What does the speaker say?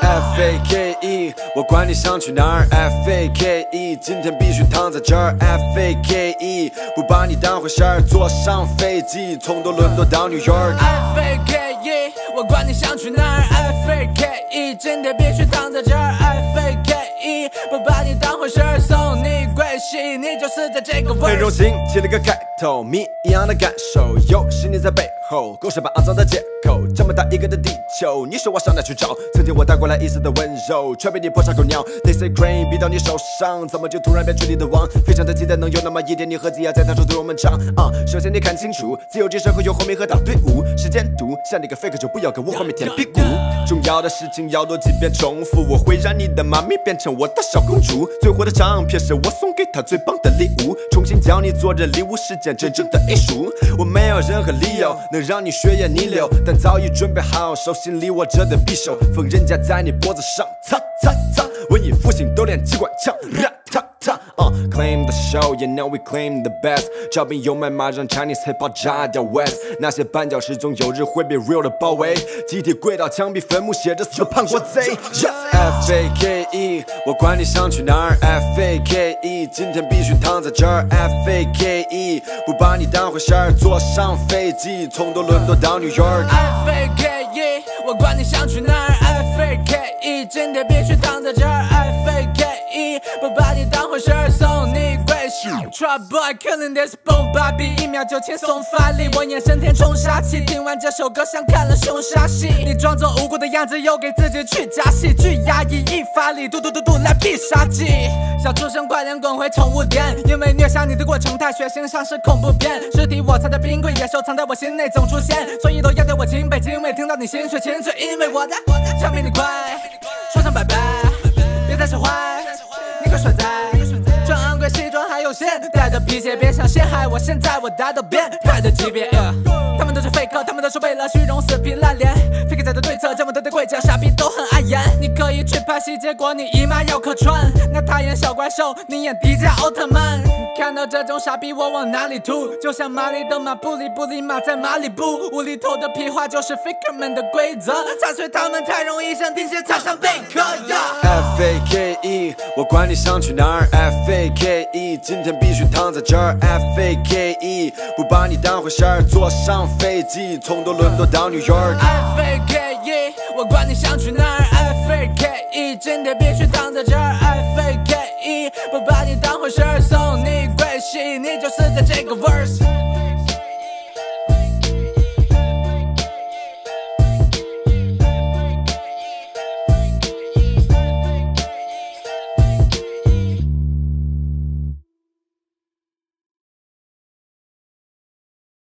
F A K E，我管你想去哪儿。F A K E，今天必须躺在这儿。F A K E，不把你当回事儿。坐上飞机，从多伦多到 New York。F A K E，我管你想去哪儿。F A K E，今天必须躺在这儿。F A K E，不把你当回事儿。你归西，你就是在这个味儿。很荣幸起了个开头，谜一样的感受，有是你在背后勾设把肮脏的借口。这么大一个的地球，你说我上哪去找？曾经我带过来一丝的温柔，却被你破杀狗尿。They say crane 逼到你手上，怎么就突然变成你的王？非常的期待能有那么一天，你和子牙在台上对我们唱。啊，首先你看清楚，自由之身会有后面和大队伍，时间堵，像你个 fake 就不要跟我后面舔屁股。重要的事情要多几遍重复，我会让你的妈咪变成我的小公主。最火的唱片是我送给她最棒的礼物，重新教你做人，礼物是件真正的艺术。我没有任何理由能让你血液逆流，但早已准备好，手心里握着的匕首，缝刃架在你脖子上，擦擦擦，文艺复兴都练机关枪，claim the show, you know we claim the best。招兵有买马，让 Chinese hip hop 炸掉 West。那些绊脚石总有日会被 real 的包围，集体跪到墙壁，坟墓写着死叛国贼。F A K E，我管你想去哪儿。F A K E，今天必须躺在这儿。F A K E，不把你当回事儿。坐上飞机，从多伦多到 New York。F A K E，我管你想去哪儿。F A K E，今天必须躺在这儿。Trap boy killing this boom baby，一秒就轻松发力，我眼神填充杀气。听完这首歌像看了凶杀戏，你装作无辜的样子，又给自己去加戏，巨压抑一发力，嘟嘟嘟嘟来必杀技。小畜生快点滚回宠物店，因为虐杀你的过程太血腥，像是恐怖片。尸体我藏在冰柜，野兽藏在我心内总出现，所以都要对我敬佩敬畏。听到你心血清脆，因为我的枪比你快，说声拜拜，别再使坏，你快甩在。穿昂贵西装还有线，带着皮鞋，别想陷害我。现在我达到变态的级别。yeah 他们都是 fake，他们都是为了虚荣死皮赖脸。fake 在的对策，这么多的贵价傻逼都很碍眼。你可以去拍戏，结果你姨妈要客串。那他演小怪兽，你演迪迦奥特曼。看到这种傻逼，我往哪里吐？就像马里的马布里布里马在马里布，无厘头的屁话就是 faker 们的规则。踩碎他们太容易，像钉鞋踩上贝壳。F A K E，我管你想去哪儿。F A K E，今天必须躺在这儿。F A K E，不把你当回事儿。坐上飞机，从多伦多到 New York。F A K E，我管你想去哪儿。F A K E，今天必须躺在这儿。F A K E，不把你当回事儿，送你归西，你就是在这个 verse。